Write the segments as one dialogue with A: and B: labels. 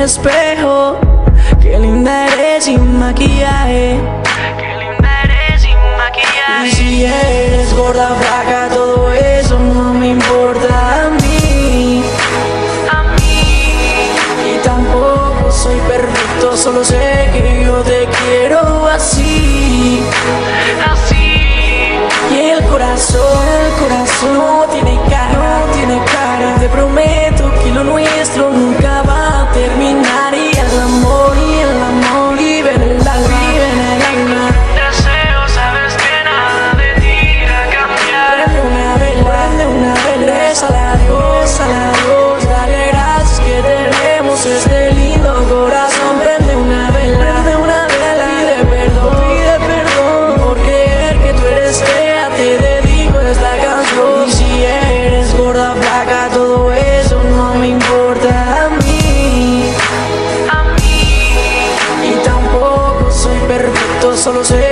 A: espejo. Qué linda eres sin maquillaje.
B: Qué linda eres sin maquillaje.
A: Y si eres gorda, flaca, todo eso no me importa a mí.
B: A mí.
A: Y tampoco soy perfecto, solo sé. solo sé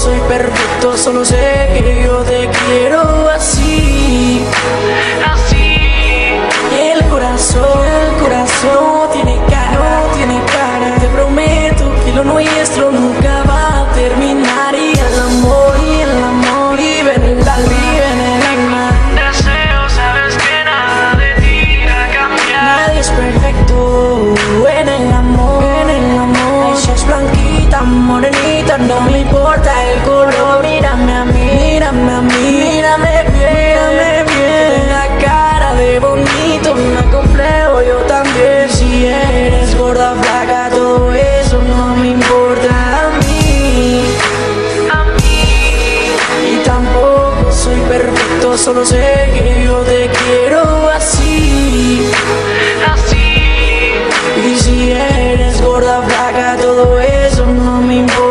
A: soy perfecto, solo sé que yo te quiero. bonita, no me importa el color. Mírame a mí, mírame a mí, mírame bien, mírame bien. La cara de bonito me complejo yo también. Si eres gorda, flaca, todo eso no me importa a mí.
B: A mí.
A: Y tampoco soy perfecto, solo sé que yo te quiero así.
B: Así.
A: Y si eres gorda, flaca, todo eso no me importa.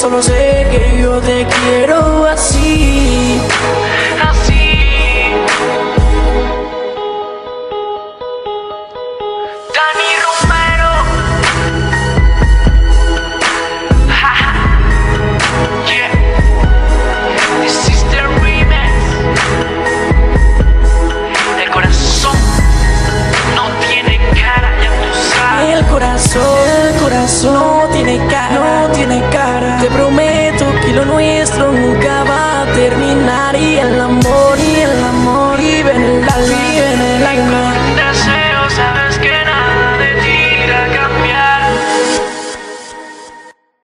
A: Solo sé que yo te quiero.
B: haría el
A: amor.